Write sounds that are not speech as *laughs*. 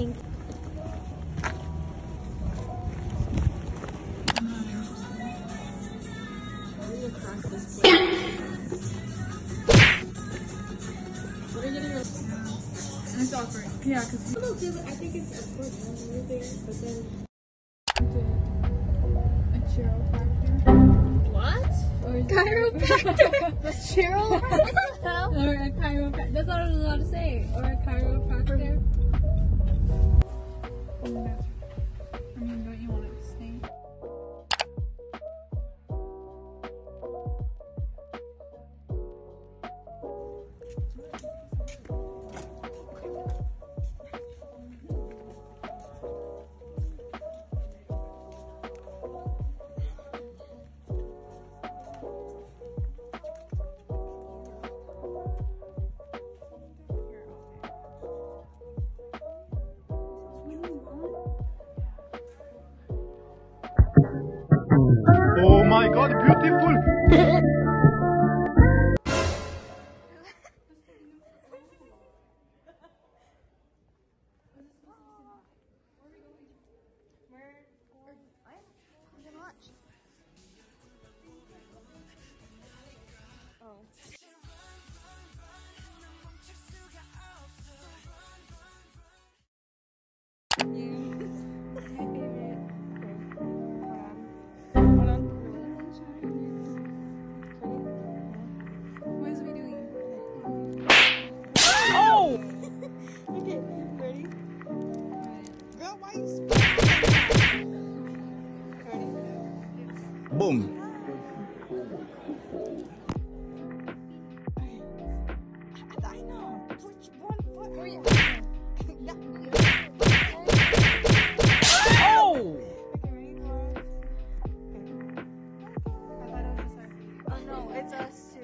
Thank It's awkward. Yeah, because I think it's important and everything, but then a chiropractor. what? Or Chiropractor? the chiropractor? Or a chiropractor. That's all I was allowed to say. Or a chiropractor. God, beautiful! *laughs* just oh! us. Oh no, it's us.